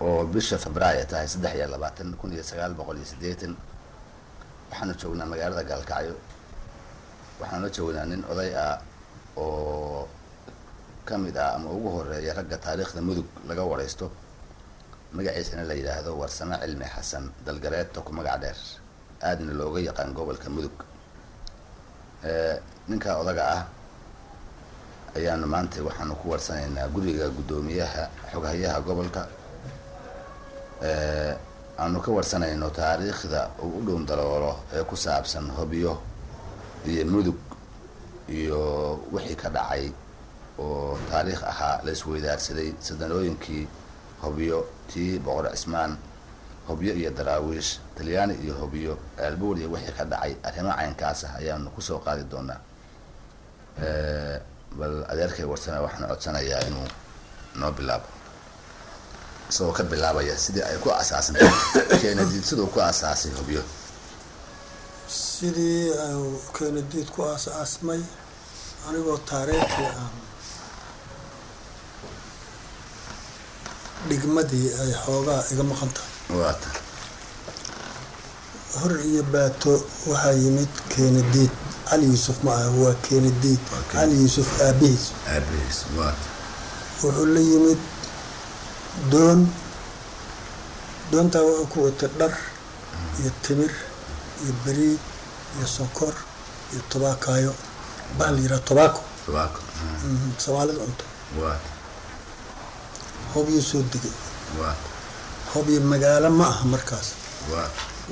oo bisha febraayo tahay saddex iyo labaatan kun iyo sagaal boqol iyo siddeetan waxaanu joognaa magaalada gaalkacyo waxaanu la joognaa nin oday ah oo ka mid ah ama ugu horreeya ragga taariikhda mudug laga waraysto magaciisana la yidhaahdo warsame cilmi xasan dalgareedta ku magac dheer aadna looga yaqaan gobolka mudug. Ninka odaga ah ayaanu maanta waxaanu ku warsanaynaa guriga guddoomiyaha xoghayaha gobolka aanu ka warsanayno taariikhda uu u dhow daloolo ee ku saabsan hobyo iyo mudug iyo wixii ka dhacay oo taariikh ahaa la isweydaarsaday sadanooyinkii hobyo tii boqor cismaan hobyo iyo daraawiish talyaani iyo hobyo aalbuur iyo wixii ka dhacay arrimo caynkaas ah ayaanu ku soo qaadi doonaa. Bal adeerkay warsame waxaan codsanayaa inuu noo bilaabo isagoo ka bilaabaya sidii ay ku asaasantay keenadiid siduu ku asaasay hobyo sidii keenadiid ku aas-aasmay anigoo taariikhii aan dhigmadii ay xoogaa iga maqan tahay. Waata hor iyo baato waxaa yimid keenadiid cali yuusuf ma aha waa keenadiid cali yuusuf aabihiis. Wuxuu la yimid doon doontaa wuxuu ku watay dhar iyo timir iyo beriid iyo sonkor iyo tobaakaayo baa la yidhaha tobaako tobaako soomaalida cunto. Hobyuu soo degay. Hobyo magaalo ma aha markaas.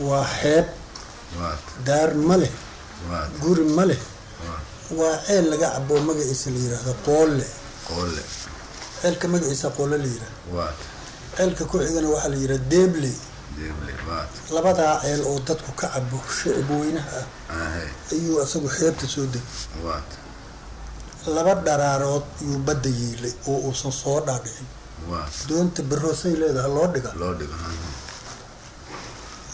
Waa xeeb. Daar ma leh. Guri ma leh. Waa ceel laga cabo magaciisa la yidhaahdo qoolle ceelka magaciisa qoole la waata ceelka ku xigana waxaa la yidhaha deebley labadaa ceel oo dadku ka cabo shicib weynaha ah ayuu isagu xeebta soo degay. Laba dharaarood yuu badda yiilay oo uusan soo dhaadhicin. Doonta beroosay leedahay loo dhiga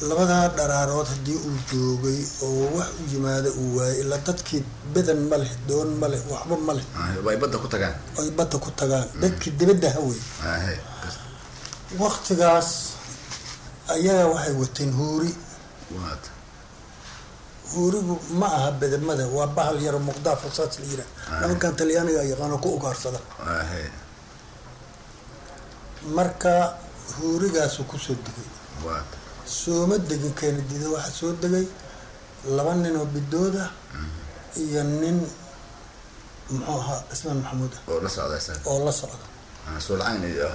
labadaa dharaarood haddii uu joogay oo wax u yimaada uu waayay ilaa dadkii bedan ma leh doon ma leh waxba ma leh. Way badda ku tagaan. Ay badda ku tagaan. Dadkii dibadda hawey waktigaas ayaga waxay wateen huuri. Huurigu ma aha bedamada waa bahal yaro muqdaa fasaas la yiraa nimankan talyaaniga yaqaano ku ugaarsada. Marka huurigaasu ku soo degay sooma degin keenadiida waxaa soo degay laba nin oo bidooda iyo nin muxuu ahaa cismaan maxamuud ah. Oo la socda iyo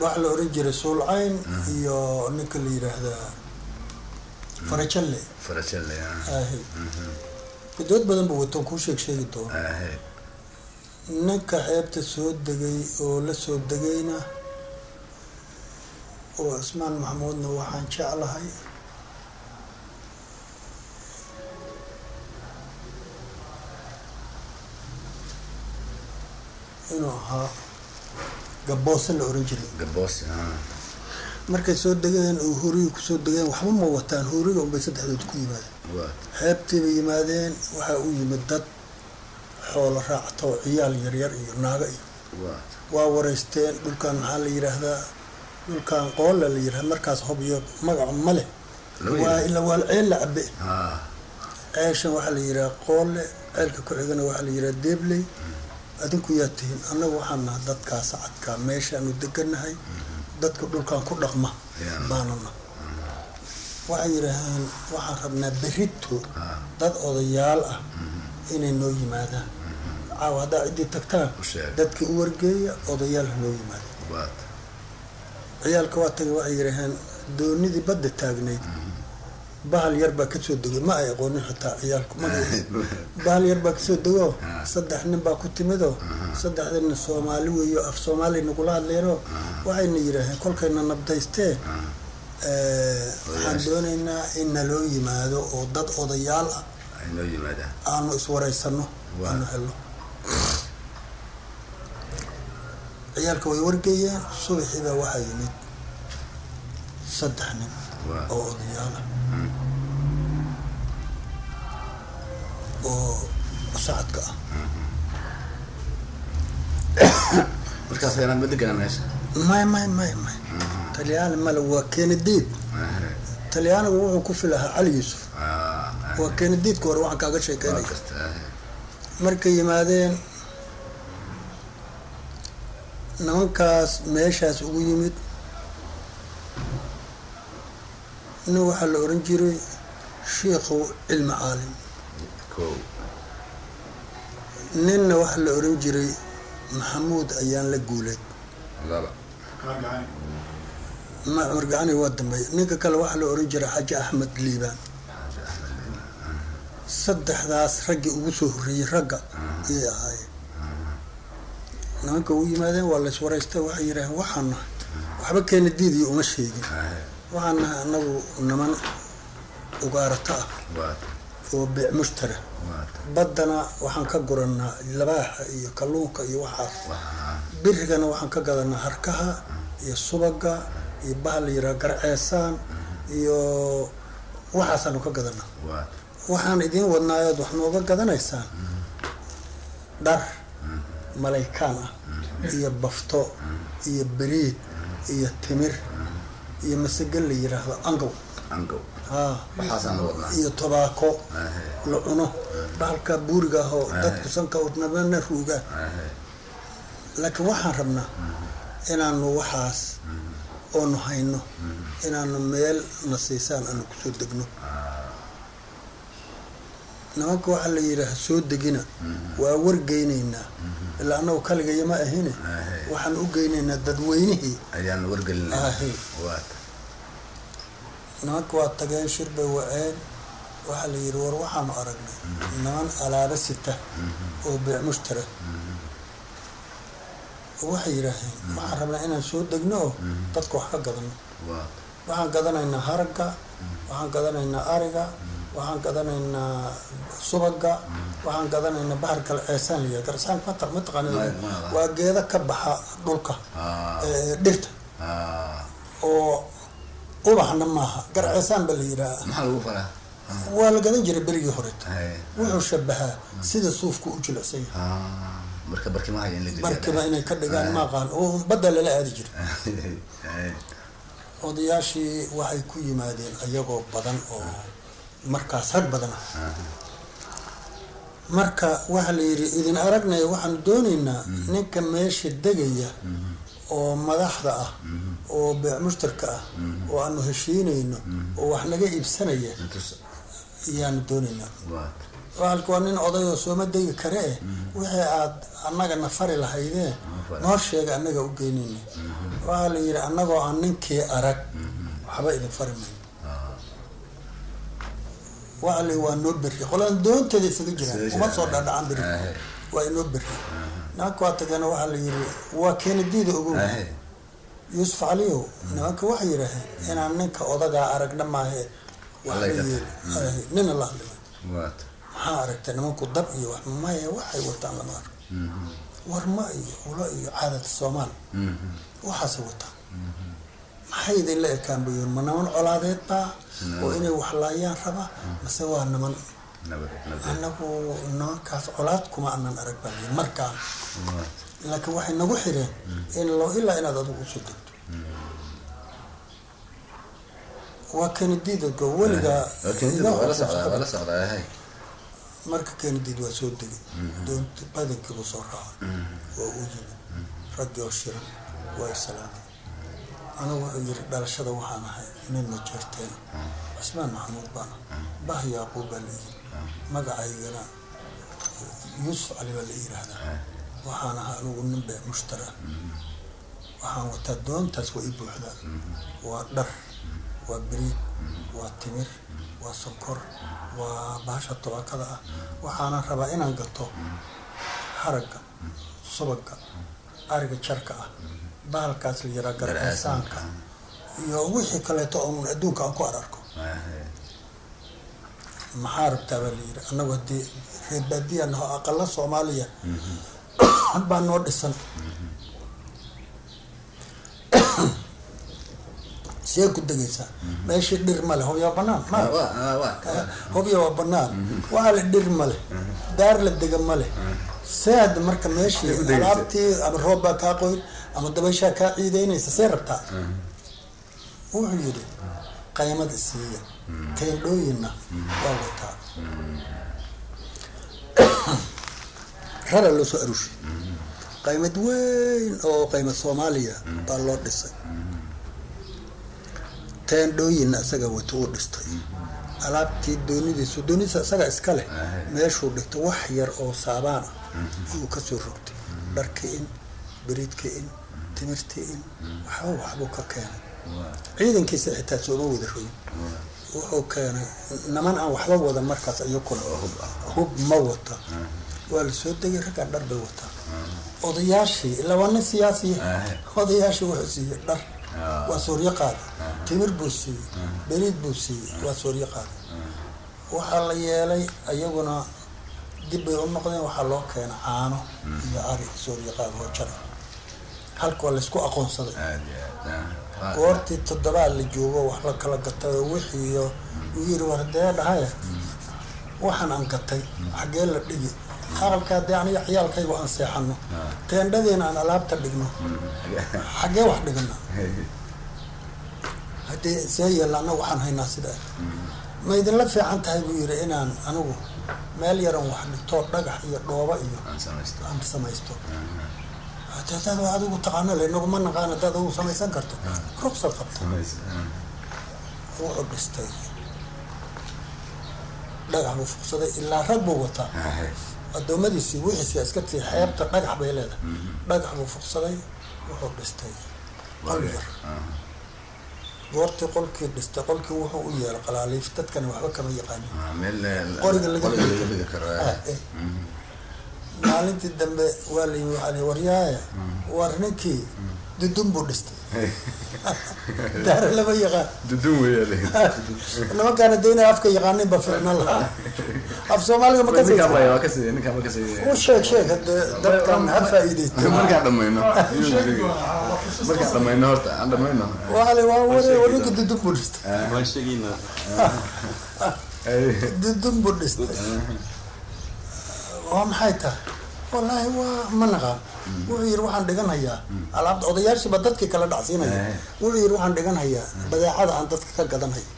waxaa la oran jiray suulcayn iyo ninka la yidhaahdaa farajalle farajale ahay bidood badan ba watoon kuu sheeg sheegi doona. Ninka xeebta soo degay oo la soo degayna oo cismaan maxamuudna waxaan jeclahay. Inuu ahaa gaboose la oran jiray. Gaboos markay soo degeen oo huriga ku soo degeen waxba ma wataan huriga unbay saddexdood ku yimaadeen. Xeebtiibay yimaadeen waxaa u yimid dad xoolo raacta oo ciyaal yaryar iyo naago iyo waa wareysteen dhulkan maxaa la yidhaahdaa dhulkan qoolla la yidhahda markaas hobyo magacu ma leh. Waa ila waa ceel la cabe ha ceeshan waxaa la yidhaha qoolle ceelka ku xigana waxaa la yidhaha deebley adinku yaa tihiin annagu waxaan naha dadkaas cadkaa meeshaanu deganahay dadka dhulkan ku dhaqma Yaa. baanuna waxay yidhaaheen waxaan rabnaa berito ha dad odayaal ah inay noo yimaadaan. Caawa haddaa ciddii tagtaan dadkii u wargeeya odayaal ha noo yimaada ciyaalka waa tagay waxay yidhaaheen doonidii badda taagnayd. Bahal yar baa ka soo degay ma ay aqoonin xitaa ciyaalku magaciisa bahal yar baa ka soo dego Ah. saddex nin baa ku timidoo saddexdana soomaali weeyo af soomaali nagula hadleeno waxayna yidhaaheen kolkayna nabdaystee. Eh, waxaan doonaynaa in naloo yimaado oo dad odayaal ah aanu iswareysano Waa. aanu helno ciyaalka way wargeeyeen subaxii baa waxaa yimid saddex nin oo odayaal ah. Oo sacadka ah. Markaas ayaan ma degana meesha may may may may. Talyaani male waa kenediid talyaanigu wuxuu ku filahaa cali yuusuf. Waa kenediidka hore waxaan kaaga sheekeynaya markay yimaadeen nimankaas meeshaas ugu yimid nin waxaa la oran jiray shiikhu cilmi caalim. Ninna waxaa la oran jiray maxamuud ayaan la guuleed. Laba ma cumar gacani waa dambeey. Ninka kale waxaa la oran jiray xaji axmed liibaan saddexdaas raggii ugu soo horreeyey ragga ayay ahaayeen nimanka u yimaadeen waa la iswaraystay waxay yidhaaheen waxaan nahay waxba keena diidiyo uma sheegin. Waxaan nahay anagu niman ugaarato ah. Oo beec mushtara baddana waxaan ka guranaa labaaxa iyo kalluunka iyo waxaas. Waxaa birigana waxaan ka gadanaa harkaha iyo subaga iyo bahal yidhaha garceesaan iyo waxaasaanu ka gadanaa waxaan idiin wadnaayood wax nooga gadanaysaan. Dhar malaykaan ah iyo bafto iyo beriid iyo timir iyo masagan la yidhaahdo angow. Iyo tobaako la cuno. Bahalka buuriga ah oo Ahe. dadku sanka udnabana ruugaan ahe, laakiin waxaan rabnaa inaanu waxaas oonu hayno inaanu meel na siisaan aanu ku soo degno nimanka waxaa la yidhaaha soo degina. Waa wargeynaynaa ilaa annagu kaligaya ma ahine waxaan u geynaynaa dadweynihii nimanka waa tageen shir bay waceen. Waxaa la yidhi war waxaanu aragnay. Niman alaabo sita oo beec mushtara oo waxay yidhaaheen waxaan rabnaa inaan soo degno. Oo dadka wax ka gadano waxaan gadanaynaa haragga. Waxaan gadanaynaa ariga waxaan gadanaynaa subaga waxaan gadanaynaa bahar kale ceesaan la yidhaha garcaan ma taq- ma taqaanid Ma- ma- waa geeda ka baxa dhulka Ah, ee, dhirta. Ah. oo ubaxna maaha garceesaan ba la yidhaha. Maxaa lagu falaa waa la gadan jiray berigii horeto wuxuu shabahaa sida suufku u jilicsan yahay. Ah, la markiba inay ka dhigaan maaqaan oo badda lala aadi jiray. Ahe, odayaashii waxay ku yimaadeen ayagoo badan oo markaas rag badan. Ah marka waxaa la yidhi idin aragnaya waxaanu doonaynaa ninka meesha degaya oo madaxda ah oo beec mushtarka ah oo aanu heshiinayno oo wax naga iibsanaya ayaanu doonaynaa. Waalka waa nin odayoo sooma degi kare eh wixii aad annaga na fari lahaydeen fari. noo sheega annaga u geynayna waxaa la yidhi annagoo aan ninkii arag waxba idin fari mayno yidhi waa noo berri. Qolaan doonteeda isaga jiraan uma soo dhadhacan berri. Ahe. waa inoo berri. Nimanka waa tageena waxaa la yidhi waa keenadiida ogow. Ahe, yuusuf caliyow nimanka waxay yidhaaheen inaan ninka odagaa aragna maahe. Wax la Allay ka yeeli tahay. Ahe, nina la hadlima waata. Maxaa aragtay nimanku dab iyo wax maya waxay wataan lama arko Mhm, warma iyo ulo iyo caadada soomaal. Mhm. waxaasay wataan maxay idinla ekaan buu yiri ma niman colaadeed baa oo inay wax laayaan raba? Mase waa niman nabad anagu nimankaas colaad kuma anan arag baa layiri markaan waata laakiin waxay nagu xireen in lo ilaa inaad adigu u soo degto. Waa weligaa iga waa la la socdaa ahe marka kenediid waa soo degay. Doonti badankiibuu soo raacay. Waa uu yimid. Raggii oo shiran waa islaamay anigu wuxuu yiri dhalashada waxaan ahay nin majeerteena cismaan maxamuud baana bah yaaquub baa la yiri magacaygana yuusuf cali baa la yidhaahdaa. Waxaan ahaa anigu nin bee mushtara. Waxaan wataa doontaas waa ii buuxdaa. Waa dhar waa beriid waa timir waa sonkor waa bahasha tobakada ah. Waxaana rabaa inaan gato haragga subaga ariga jarka ah bahalkaas la yiraa garceesaanka iyo wixii kaleeto oon adduunka aan ku ararko maxaa rabtaa baa la yiri annagu haddii reer baadiya naho aqala soomaaliya baa noo dhisan. See ku degaysaa meeshii dhir male hobya waa banaan ma hobya waa banaan waxaa la dhir male daar la dega male saad marka meeshii alaabtii ama roob baa kaa qoyn ama dabayshaa kaa ciideynaysa see rabtaa? Wuxuu yidhi qaymad isiiya teendhooyinna waa wataa. Rara loo soo qaymad weyn oo qaymad soomaaliya baa loo dhisay. Teendhooyinna isaga wato uu dhistay. Alaabtii doonidiisu doonidiisa isaga iska leh meeshuu dhigto wax yar oo saabaan ah ayuu ka soo rogtay. Dharka in beriidka in timirta in waxba waxbuu ka keenay. Ciidankiisa xitaa sooma wada rogin wuxuu keenay naman aan waxba wadan markaas iyakuna hub ma wata. Waa la soo degay raggaan dhar bay wataa odayaashii ilaa waa nin siyaasiya odayaashii wuxuu siiyey dhar. Waa sooryo qaaday timir buu siiyey. Beriid buu siiyey. Waa sooryo qaaday waxaa la yeelay iyaguna dib bay u noqdeen waxaa loo keena caano iyo ari sooryo qaad oo jara halka waa laysku aqoonsaday. Goortii toddobaad la joogo wax la kala gatay oo wixiiyo uu yiri war dee dhahaya waxaan aan gatay xaggee la dhigi. Aqalka haddii aniga ciyaalkaygu aan seexano teendhadiina aan alaabta dhigno xaggee wax dhigna. Haddii see yeella annaga waxaan haynaa sida. Ma idinla fiican tahay buu yidhi inaan anigu meel yaran wax dhigto dhagax iyo dhooba iyo aan samaysto hadaad adigu taqaano le inaguma naqaan hadaad adigu samaysan karto. Ruqsad qabta. Wuxuu dhistay dhagax buu fuqsaday ilaa rag buu wataa. Adoomadiisii wixiisi iska tii xeebta dhagax bay leedahay. Dhagax buu fuqsaday wuxuu dhistay qol yar. Goortii qolkii dhistay qolkii wuxuu u yeelay qalaaliif dadkani waxba kama yaqaanin qoriga laga maalintii dambe waa la yimi waxaa la waryaaya war ninkii. Dudun buu dhistay. Daare lama yaqaan. Nimankaana daynaya afka yaqaanin ba ficna lahaa. Af soomaaliga ma u sheeg sheeg hade dadkan ha faa'iideysto markaan dhamayno. Markaan dhamayno horta aan dhamayno. Waale waa ware war ninka dudun buu dhistay. Dudun buu dhistay waa maxay tahay wallaahi waa ma naqaan. Wuxuu yidhi waxaan dhiganhayaa alaabta odayaashiiba dadkii kala dhacsiinaya. Wuxuu yidhi waxaan dhiganhayaa badeecada aan dadka ka gadanhayo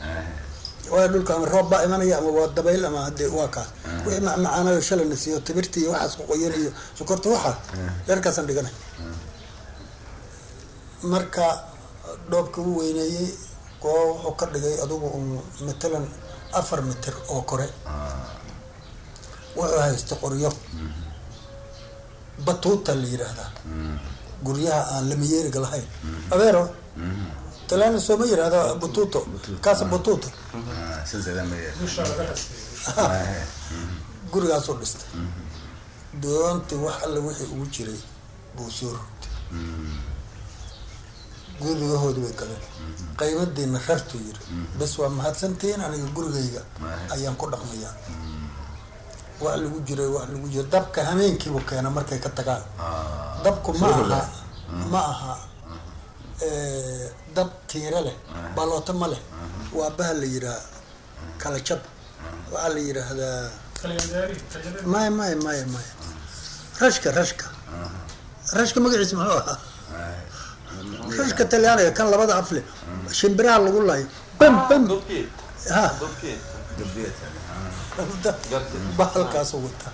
waayo dhulka ama roob baa imanaya ama waa dabayl ama hadee waa kaas wixii macmacaanayo shalana siiyo tibirta iyo waxaas qoqoyan iyo sokorta waxaa dharkaasaan dhiganhay marka dhoobka u weyneeyey koo wuxuu ka dhigay adugu matalan afar mitir oo kore wuxuu haystay qoryo. Batuuta la yidhaahdaa guryaha aan lamayeeriga lahayn. Abeero talyaani sooma yidhahda bututo kaasa bututo gurigaasuu dhistay. Doontii wax alle wixii ugu jiray buu soo rogtay. Gurigahoodii bay galeen. Qaymadiina rartuu yiri bes waa mahadsantihiin aniga gurigayga ayaan ku dhaqmayaa wax lagu jiray wax lagu jira dabka hameenkiibu keena markay ka tagaan. Dabku ma aha ma aha dab tiire leh balooto ma leh. Waa baha la yidhaha kala jab. Waxaa la yidhaahdaa maya maya maya maya rashka rashka. Rashka magaciisa muxuu ahaa rashka talyaaniga kan labada afle. Shimbiraha lagu layo bam bam. Ha bahalkaasu wataa.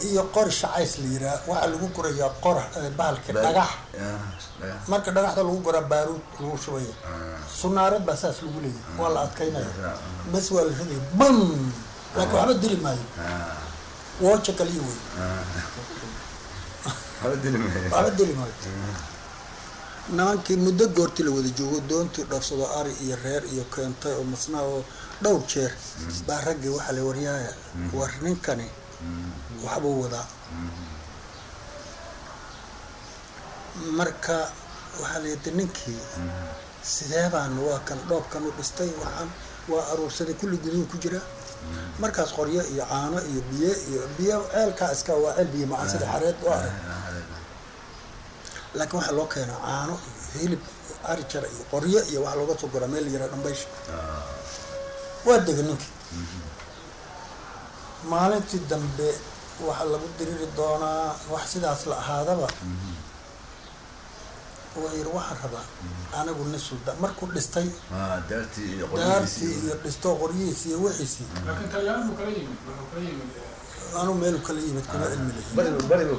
Iyo qori shacays la yiraa waxaa lagu gurayaa qor bahalka dhagax. Marka dhagaxda lagu guraa baaruud lagu shubaya sunaarad baa saas lagu leeyahay. Waa la adkaynaya. Bas waa la ridaya bam laakiin waxba dili maayo. Wooja kaliya wey waxba dili maayo. Nimankii muddo goortii la wada joogo doontii dhoofsado ari iyo reer iyo keentay oo masnaa oo dhowr jeer baa raggii waxaa la waryaaya war ninkani waxbuu wadaa. Marka waxaa la yidhi ninkii sidee baan waa kan dhoobkan u dhistay? Waxaan waa aruursaday kulli guduhu ku jira. Markaas qoryo iyo caano iyo biyo iyo biyo ceelkaa iska waa ceel biyo macaan sida xareed oo arag laakiin waxaa loo keena caano iyo hilib ari jara iyo qoryo iyo waxaa looga soo goraa meel yara dhambaysha waa dega ninkii maalintii dambe waxaa lagu diriri doonaa wax sidaas la ahaadaba. Oo yiri waxaan rabaa anigu nin suldaan markuu dhistay ah daartii iyo dhisto qoryihiisii iyo wixiisii. Eh, anuu meelu kala yimid kuma cilmi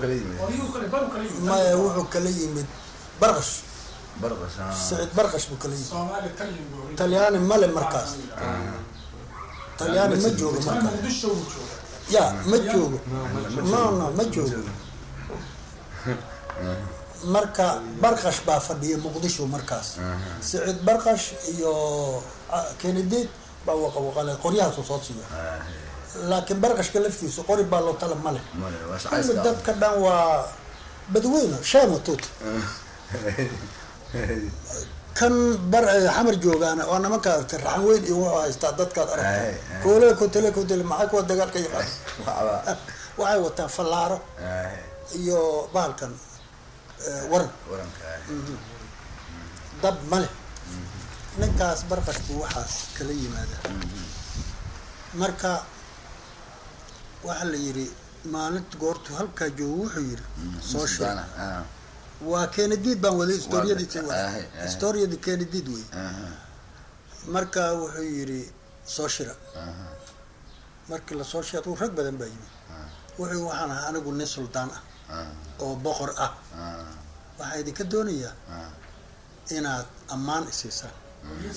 kala yimid. Maya wuxuu kala yimid barqash. Barqas ah. Siciid barqash buu kala yimid. Talyaani male markaas طلياني ما تجوبه ما كان يا ما تجوبه ما ما ما تجوبه مركا برقش بافدي مقدش ومركز سعيد برقش يو آه، كندي باوقا وقال قرية صوتي لكن برقش كلفتي سقوري بالو طلب ملك. ملك بس عايز كان و بدوينة شامو توت. kan bar eh, xamar joogaana waa nimanka aragtay raxan weyn iyo wuxuu haystaa dadkaad Ay, aragtay ay. koole kotele kotele maxay kuwa dagaalka yaqaan waxay wataan fallaaro iyo bahalkan eh, waran. Waranka dab male ninkaas barqashku waxaas kala yimaada. Marka waxaa la yidhi maalinta goortu halkaa joogo wuxuu yidhi soo sheeg ah waa kennedid baan waday historiyadiisa Waa- waa ahe, ahe. historiyadii kennedid wey ah marka wuxuu yidhi soo shira markii la soo shira aduu rag badan baa yimid wuxuu waxaan ahaa anigu nin suldaan ah ah oo boqor ah ah waxaa idinka doonayaa ah inaad ammaan isiisaan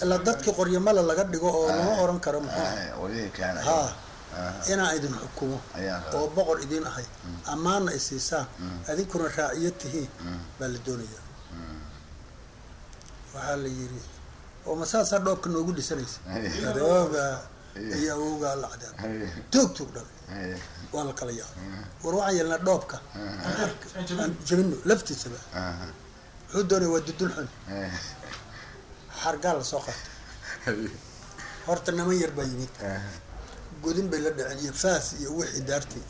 ilaa dadkii qoryamala laga dhigo oo lama oran karo muxuu inaan idin xukumo oo boqor idin ahay. Ammaanna isiisaan adinkuna raaciyo tihiin baa la doonayaa. Waxaa la yidhi oo ma saasaa dhoobka noogu dhisanaysa? Adoogaa iyo awowgaa la cadaan. Toog toog waa la kala yaabay. War waxaan yeelnaa dhoobka. Aan jabino laftiisaba wuxuu doonaya waa dudul xun. Xargaa la soo qabtay horta niman yar baa yimid godin bay la dhaceen iyo faas iyo wixii daartay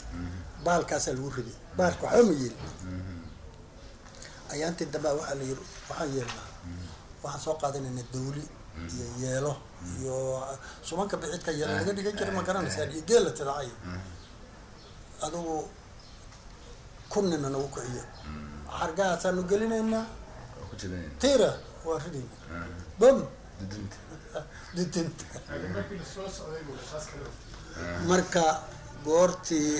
baalkaasaa lagu riday. Baalka waxba ma yeelin ayaantii dambaa waxaa la yiri waxaan yeelnaa waxaan soo qaadanaynaa dawli iyo yeelo iyo subanka bicidka yeelo laga dhigan jiray ma garanaysaan iyo geela tidacay adugu kunnina nagu kiciyo. Xargahaasaanu gelinaynaa. Tira waa ridayna bom. Didinta marka goortii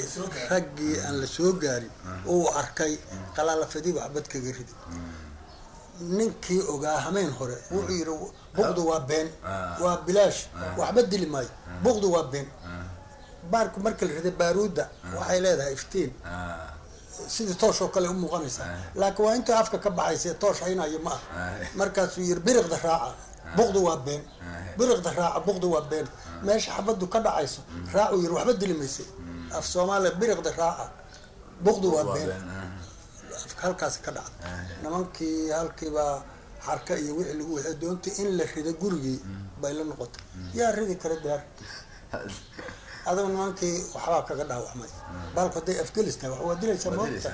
raggii aan la soo gaarin uu arkay qalaalafadii waxbad kaga riday ninkii ogaa hameen hore wuxuu yidhi buqdu waa been waa bilaash waxba dili maayo buqdu waa been. Baarku marka la riday baaruudda waxay leedahay iftiin sidii toosh oo kale u muuqanaysaa laakiin waa inta afka ka baxaysa toosh haynayo ma ah. Markaasuu yiri biriqda raaca buqdu waa been. Biriqda raaca buqdu waa been. Meesha xabadu ka dhacayso raacuu yiri waxba dili maysa af soomaaliya biriqda raaca buqdu waa been. halkaas ka dhacda nimankii halkiibaa xarka iyo wixii lagu waxay doontay in la rido gurigii bay la noqotay. Yaa ridi kara daar adigu nimankii waxbaa kaga dhaawacmay. Baalku hadday afgelistaa wax waa dilaysaa moogta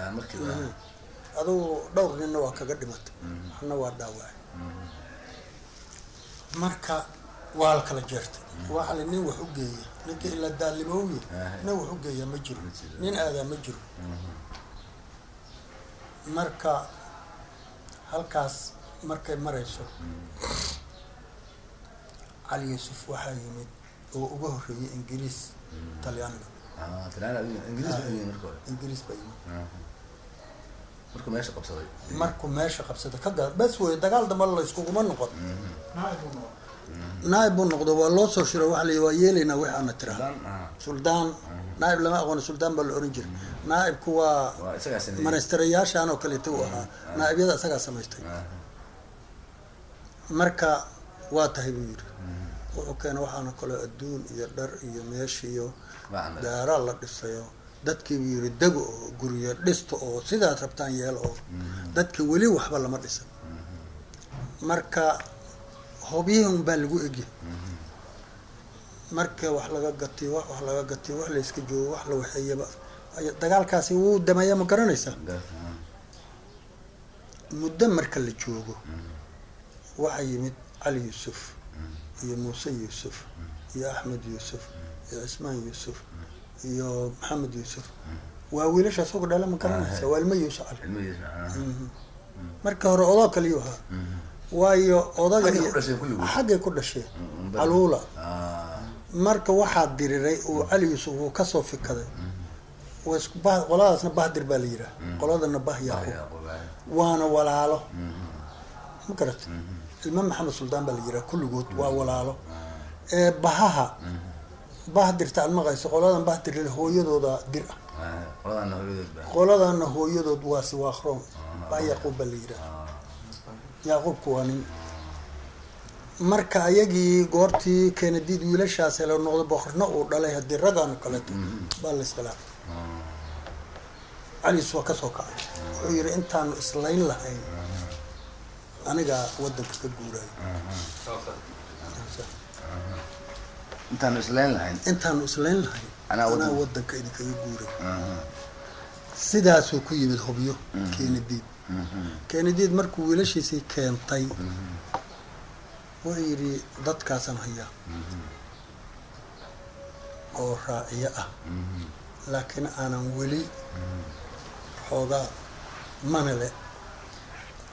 adigu dhowr ninna waa kaga dhimatay. Waxna waa dhaawacay. Marka waa la kala jeertay. Waxa la nin wax u geeya ninka ilaa daalimooye nin wax u geeya ma jiro nin aadaa ma jiro marka halkaas markay marayso cali yuusuf waxaa yimid oo uga horreeyay ingiriis talyaaniga talyaani ingiriis yimid markuu meesha qabsaday markuu meesha bas wey dagaal damba la iskuguma noqon naaib buu noqdo waa loo soo shiro waxa la waa yeelaynaa wix aana tiraa dan ah. Suldaan naaib lama aqooni suldaan baa la oran jiray naaibku waa waa manasterayaashan oo kaleeta uu ahaa naa'ibyada isagaa samaystay marka waa tahay buu yidhi wuxuu keenay waxaana kaloo adduun iyo dhar iyo meesh iyo macna daaraa la dhisayo. Dadkii buu yidhi dego oo guryo dhista oo sidaad rabtaan yeel oo. Dadka weli waxba lama dhisan. Marka hobyihii un baa lagu egya marka wax laga gatiyo wax laga gatiyo wax layska joogo wax la waxeeyaba dagaalkaasi wuu dameeya ma garanaysaa? Muddo marka la joogo waxaa yimid cali yuusuf iyo muuse yuusuf iyo axmed yuusuf iyo cismaan yuusuf iyo maxamed yuusuf. Waa wiilashaas uga dhala ma garanaysa waa ilmo yuusuf cali. Ah. Mhm. marka hore odoo kaliyuu ahaa. Waayo odaga Xaggay ku ku dhasheen Mm, caluula. Ah, marka waxaa diriray uu cali yuusuf uu ka soo fikaday. Bah qoladaasna bahdir baa la yihaah qoladana bah ah, yaaqub. ah. waana walaalo. Ma garata ilma maxamed suldaan baa la yihaha kulligood waa walaalo. Ee bahaha bahdirta aad maqayso qoladan bahdir hooyadooda dir ah. Ah, qoladana hooyadood baa. Qoladana hooyadood waa siwaakroon baa yaquub baa la yihaha yaquubku waa nin. Marka ayagii goortii keenadiid wiilashaas helo noqdo boqorna uu dhalay haddii raggaan kaleeto baa la iskhilaafay caliis waa ka soo kacay. Wuxuu yihi intaanu islayn lahayn anigaa wadanka ka guuraayo intaanu islayn lahayn? Intaanu islayn lahayn. Anaa anaa wadan- wadanka idinkaga guuray. Sidaasuu ku yimid hubyo keenadiid keenadiid markuu wiilashiisii keentay wuxuu yidhi dadkaasaan hayaa. Oo raaciyo ah. Laakiin aanan weli xoogaa manale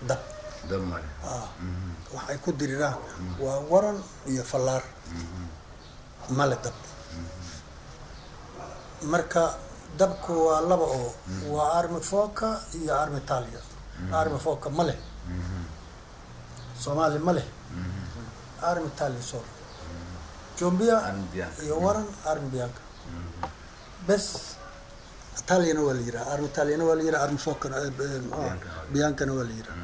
dab waxay ku diriraan. Waa waran iyo fallaar male dab. Marka dabku waa laba oo. Waa armi foka iyo armi talia armi foka ma leh. Soomaali ma leh. Armi talia so jombia iyo waran armi bianca. Bes taliana waa la yiraa armi taliana waa la yiraa armi fokana eh, eh, Bianca. biancana waa la yiraa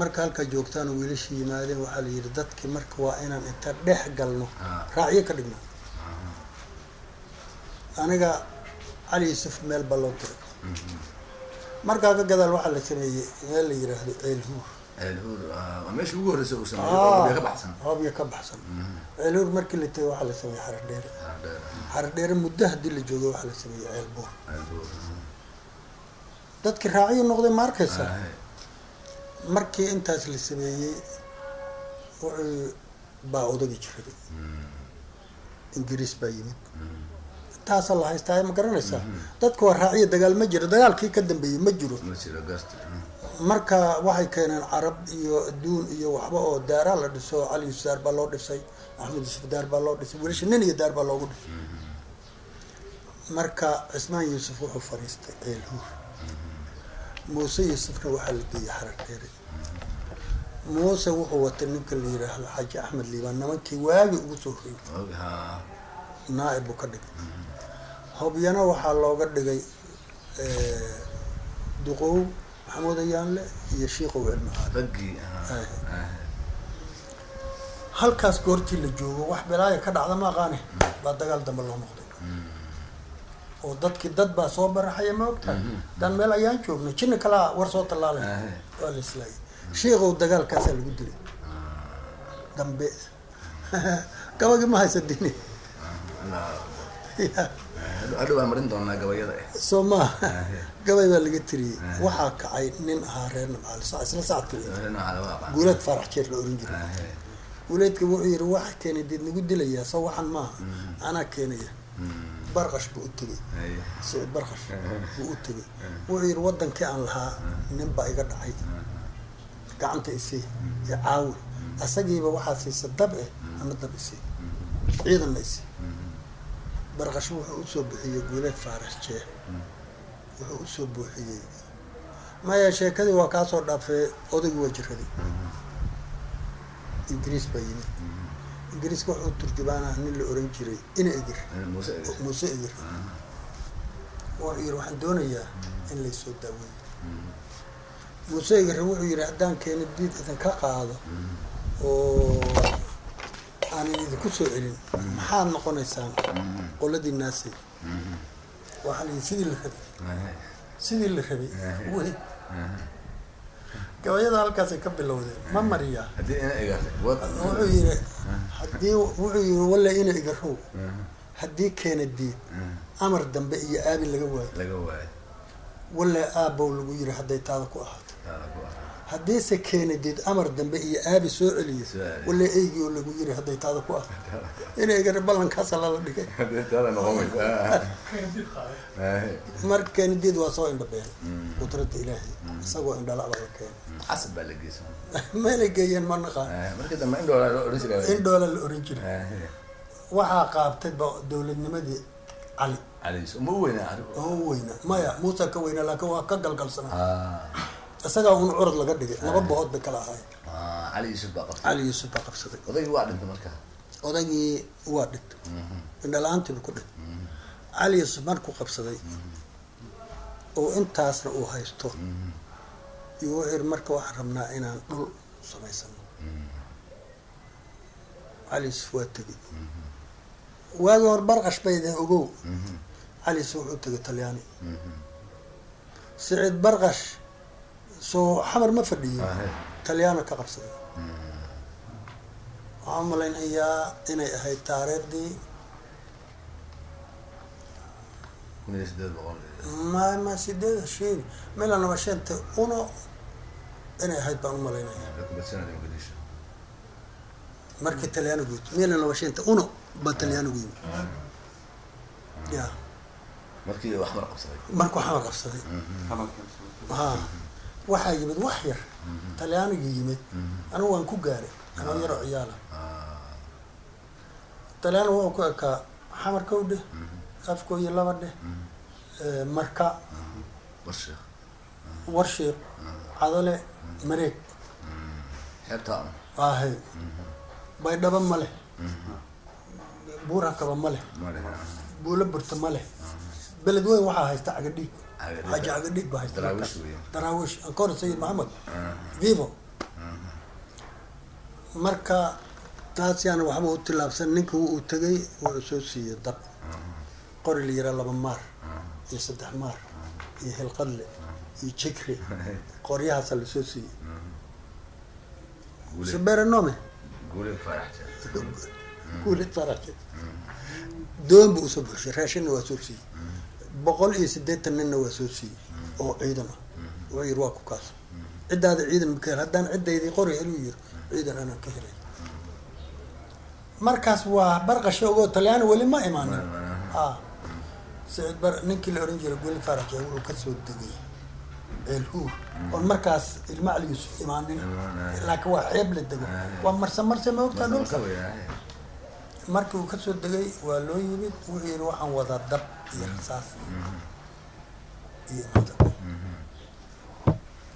marka halkaa joogtaan oo wiilashii yimaadeen waxaa la yidhi dadki marka waa inaan inta dhex galno Ah. raacyo ka dhigno. Aniga cali yuusuf meel baa loo diray. Markaa ka gadaal waxaa la sameeyey meel la yiraahdo ceelhuur ah, ugu uu sameeyey biyo ka baxsan. Hoobya ka baxsan. Ceelhuur markii la tegay waxaa la sameeyey xarar dheere. Ah, dheer. xarar dheere muddo haddii la joogay waxaa la sameeyey ceel buur Ceelhuur. dadkii raacyo noqday ma arkaysa? Ah, hey. Markii intaas la sameeyey wuxuu baa odagi jiray. Ingiriis baa yimid. Intaasa la haystaa ma garanaysaa? Dadka waa raaciya dagaal ma jiro dagaalkii ka dambeeyey ma jiro. Marka waxay keeneen carab iyo adduun iyo waxba oo daaraa la dhiso cali yuusuf daar baa loo dhisay axmed yuusuf daar baa loo dhisay wiilasha nin iyo daar baa loogu dhisay. Marka cismaan yuusuf wuxuu fadhiistay ceelhuur muuse yuusufna waxaa la geeyey xarar dheere. Muuse wuxuu watay ninka la yiraahdo xaaji axmed liibaan nimankii waagi ugu soo ha. naaib buu ka dhigay. Hobyana waxaa looga dhigay duqow maxamuud ayaanle iyo shiikow cilmi halkaas goortii la joogo wax bilaaya ka dhacda ma aqaane baa dagaal dambe loo noqday oo dadkii dad baa soo baraxaya ma ogtahay daan meel ayaan joogno jinni kalaa war soo tallaalay Ah. waa la islaayay. Shiikow dagaalkaasaa lagu dilay. Dambe. Gabagii ma haysa dini Allah. hadhow baan marin doonaa gabayada. Eh soo Ah. gabay baa laga tiriyey waxaa kacay nin ahaa reer nabcaali sa isla sacadka guuleed faarax jeer la oran jiray. Ah, guuleedka wuxuu yidhi waxa keenay deed nagu dilayaa soo waxan maaha anaa keenaya barqash buu u tegey. Hey. siciid barqash buu u tegey. Wuxuu yidhi wadankii aan lahaa nin baa iga dhacay. Gacanta isii iyo caawi. Asagiiba waxaa siisa dab eh ama dab isii. Ciidanna isii. Barqash wuxuu u soo bixiyey guuleed faarax jeer wuxuu u soo buuxiyey. Maya sheekadii waa kaasoo dhaafee odaygii waa jiraday ingiriis baa yimid ingiriiska wuxuu turjubaanaa nin la oran jiray ina egir Eh, muuse eh. egir wuxuu yidhi waxaan doonayaa in laysoo daaweeyo muuse egir wuxuu yidhi haddaan keeni diid idinka qaado oo aanan idinku soo celin maxaad noqonaysaan qoladii naasay waxaa la yidhi sidii la rabay. Hey. sidii la rabay. Wey gabayada halkaasay ka bilowdeen ma wad wuxuu yidhi haddii wuxuu yidhi walle ina igarow haddii keena diid amar dambe iyo aabi laga waayo walle aabow lagu yidhi hadday taada ku ahaato ah. Haddiise keenadeed amar dambe iyo aabi soo celiyo walla eygii oo lagu yiri hadday taada ku ah. Inaygana ballankaasa lala dhigay. Qaaday. mar keenadeed waa soo indhabeen qudradda ilaahay. Isagoo indhala laga keenay casab baa la geysan meelay geeyeen ma naqaan. Markii dambe indhoola loo odhan jiray in dhoola la oran jiray. Waxaa qaabtay dowladnimadii cali uma weyna maya muuse ka weyna laakiin waa ka galgalsanaa. Ah isagaa un curad laga dhigay. Laba bohod bay kala ahaayeen ah cali yuusuf baa qabtay. Cali yuusuf baa qabsaday. Odaygii waa dhintay markaa odaygii waa dhintay. Indhala-aantiiba ku dhintay. Cali yuusuf markuu qabsaday oo intaasna uu haysto. Iyo wuxuu yidhi marka waxaan rabnaa inaan dhul samaysano cali yuusuf waa tegey. Waagii hore barqash bay dee ogow. Cali yuusuf wuxuu tegay talyaani. Siciid barqash soo xamar ma fadhiyo talyaano ka qabsaday waxaan malaynayaa inay ahayd taariikhdii sideed ma ma sideeda sheegi mila shanta uno inay ahayd baan u malaynaya kubadsanada muqdisho markii talyaanigu yimid mila shanta uno baa talyaanigu yimid ya markii wax mar qabsaday. Markuu xamar qabsaday. Ha waxaa yimid wax yar talyaanigii yimid. Anigu waan ku gaaray anoo yaroo ciyaala. Talyaanigu wuxuu ku ekaa xamar kow dheh afko iyo laba dheh eh, marka. Warshiiq cadale mareeg. Ahay baydhabo ma leh. Buurakaba ma leh. Buulo burta ma leh. Beled weyn waxaa haysta Cagadhiig. Xaaji cagadhiig baa daraawiish ankor sayid maxamed vivo. Marka taas yaana waxba u tilaabsan ninka uu tegay wuxuu soo siiyey dab. Qori la yiraa laba maar iyo saddex maar iyo hilqadle iyo jikri qoryahaasa la soo siiyey. Guule siberenome guule faraxta guulid faraxsan doon buu u soo buxshay raashinna waa soo siiyey boqol iyo siddeetan ninna waa soo siiyey oo ciidan ah wuxuu yiri waa ku kaas. Ciddaada ciidan ma ka hel haddaan ciddaydii qori helu yiri ciidan anaan ka helay. Markaas waa barqasha ogoo talyaani weli ma imaanin. A sicid bar ninkii la ohan jiray guli faraje wuxuu ka soo degay ceelhuur oon markaas ilma cali yuusuf imaanin laakiin waa xeeb la dego. Waa marse marse ma ogtaa dhulka? markii uu ka soo degay waa loo yimid wuxuu yihi waxaan wadaa dab iyo rasaas iyo madab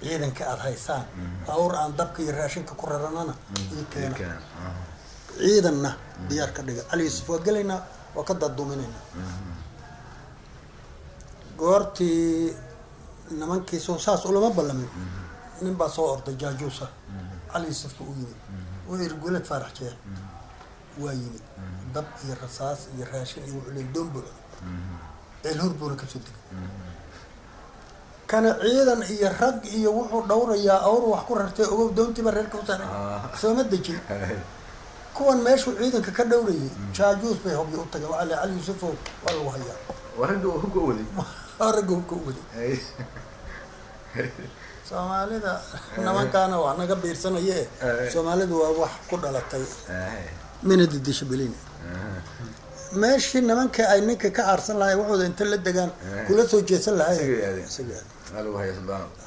ciidanka aada haysaan awr aan dabka iyo raashinka ku raranana ii keena. Ciidanna diyaar ka dhiga. Cali yuusuf waa gelaynaa waa ka daduuminaynaa goortii nimankii soo saas ulama ballamin. Nin baa soo orday jaajuusa. Cali yuusufka u yimid. Yihi gulad faarax jeex. Waa yimid. Dab iyo rasaas iyo raashin iyo wuxuu leey doon buuxo ceelhur buuna ka soo degay. Kana ciidan iyo rag iyo wuxuu dhowrayaa awr wax ku rartay ogow doontiiba reerka u saaray sooma dejin kuwan meeshuu ciidanka ka dhowrayay jaajuus bay hobyo u tagay waxaa le cali yuusufow waa lagu hayaa. Waragga hubka waday waa ragga hubka u waday soomaalida nimankaana wax naga biirsanaye. Soomaalidu waa wax ku dhalatay. Mina didisha belin meeshii nimanka ay ninka ka aarsan lahay waxooda inta la degaan kula soo jeesan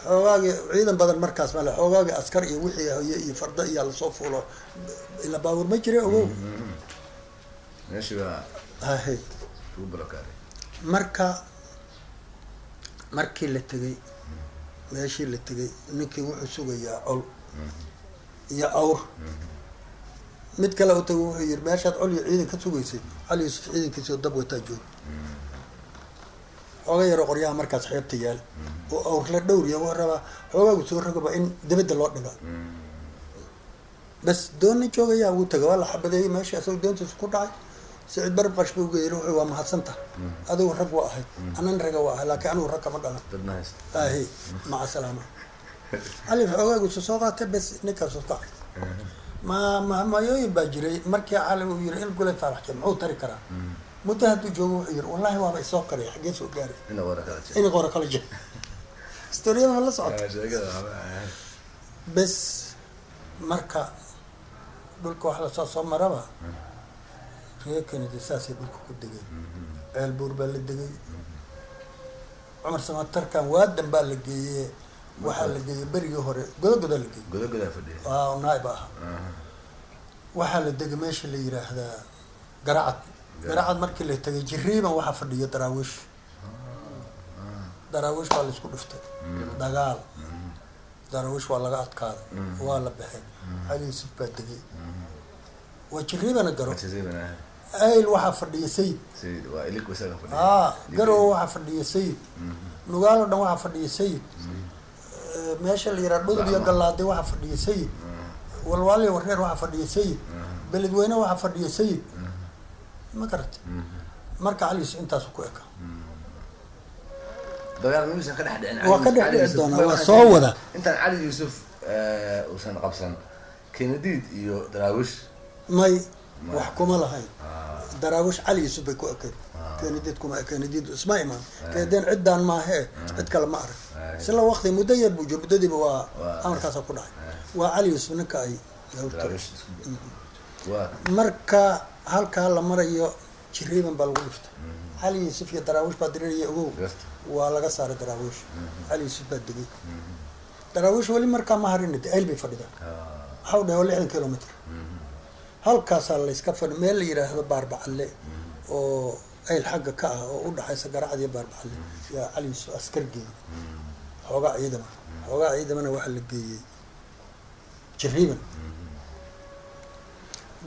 xoogaagi ciidan badan markaas male xoogaagi askar iyo wixii haye iyo farda iyaa la soo fuulo. Ila baawur ma jira ogow. Baa balokaaday marka markii la tegay meeshii la tegay ninkii wuxuu sugayaa col iyo awr mid kale u tagay wuxuu yihi meeshaad col iyo ciidan ka sugaysay cali yuusuf ciidankiisoo dab wataa joog. Xooga yaro qoryaha markaas xeebta yaal oo awr la dhowriya wuxuu rabaa xoogaagu soo rogaba in dibadda loo dhiga bas doonna joogayaa wuu taga waa la xabadeeyey meeshii asagoo doontiisa ku dhacay. Sicid barab qash buu geeyey wuxuu waa mahadsanta adigu rag waa ahayd anan raga waa ahay laakiin anigu rag kama dhalan. Ahi maca salaama. Cali xoogaagiisu soo qaatay bes ninkaasu ka ma mahmayooyin baa jiray. Markii cali uu yiri in gule faaraxje muxuu tari karaa. Muddo hadduu joogo wuxuu yiri wallahi waaba isoo qaray xaggee soo gaaray in qora kala jir historiyada ma la socota. Sheegada bes marka dhulka wax la soo soo maraba reer kennedy saasay dhulka ku degeen ceel buur baa la degay. Cumar samatarkan waadan baa la geeye waxaa la geeyey berigii hore godogodaa la geeyey godogodaa fadhiya naaib ah. Waxaa la degay meesha la yidhaahdaa garacad garacad markii la tegay jiriiban waxaa fadhiya daraawiish daraawiish waa la isku dhiftay dagaal. Daraawiish waa laga adkaaday. Waa la baxay cali yuusuf baa degay. Waa jiriibana garo. Ayl waxaa fadhiya sayid aa garow waxaa fadhiya sayid nugaalo dhan waxaa fadhiya sayid meesha la yidhaha dhudub iyo gallaade waxaa fadhiya sayid. Walwaali wareer waxaa fadhiya sayid. Beledweyne waxaa fadhiya sayid. Ma garata marka cali yuusuf intaasu ku eka. Waa ka dhex dhici doonaa waa soo wada. Intaan cali yuusuf uusan qabsan kenadiid iyo daraawish. May wax kuma lahayn daraawish cali yuusuf bay ku ekayd kenadiid kuma kenadiid isma imaan kenadiin ciddaan maahee cid kale ma arag isla waqti muddo yar buu jiro muddadiiba waa amarkaasa ku dhacay waa cali yuusuf ninka ay marka halkaa la marayo jiriiban baa lagu dhiftay cali yuusuf iyo daraawish baa diriraya ogow waa laga saaray daraawiish cali yuusuf baa degay daraawiish weli markaa ma harin ayl bay fadhidaan waxau waa lixdan kilomitr halkaasaa layska fadhi meel la yidhaahdo baarbacalle oo ayl xagga ka ah oo u dhaxaysa garacad iyo baarbacalle yaa cali yuusuf askar geeyey. Xoogaa ciidama xoogaa ciidamana waxaa la geeyey. Jiriiban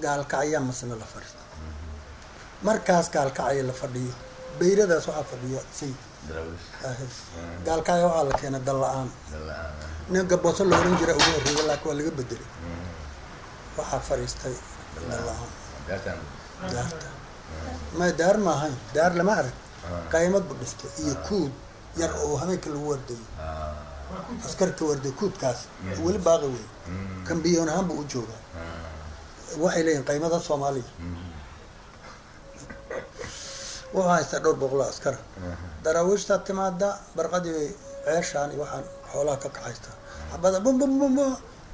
gaalkacyaa masna la fadhiista markaas gaalkacaya la fadhiyo bayradaas waxaa fadhiya sayid gaalkacya waxaa la la'aan dalla-aan. Nin gabooso la ohan jira ugu horreeya laakiin waa laga bedelay. Waxaa fadhiistay may daar ma ahayn? Daar lama arag. Qaymad bu dhistay. Iyo kuud yar oo habeenka lagu wardayo askarka warday kuudkaas. Weli baaqi wey kambiyoon ahaan buu u joogaa. Waxay leeyihiin qaymada soomaaliya wuxuu haystaa dhowr boqoloo askara daraawiishtaa timaada barqadii ceeshaan iyo waxaan xoolaha ka kaxaystaa xabada bum bum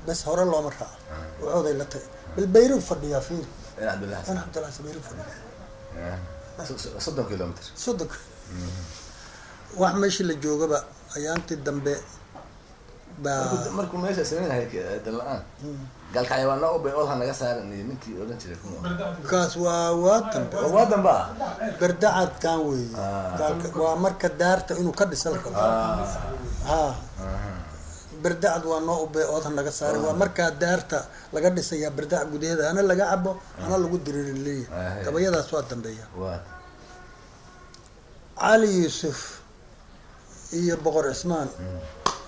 bes hore looma raaco. Wuxuuday la tagay bal bayruu fadhiyaa fiir in cabdillah sabayru fadhiya. Soddon kilomitr soddonka wax meeshii la joogaba ayaantii dambe baa markuu meesha sameynhay dalla-aan gaalkacya waa noo ubay oodha naga saaran iyo ninkii odhan jiray kaas waa waa dambe. Waa danba berdacadkan weeye. Waa marka daarta inuu ka dhisan rabo ha berdacad waa noo ube oodha naga saaray waa markaa daarta laga dhisayaa berdac gudaheeda hana laga cabo hana lagu diriiri leeyahay. Gabayadaas waa dambeeya cali yuusuf iyo boqor cismaan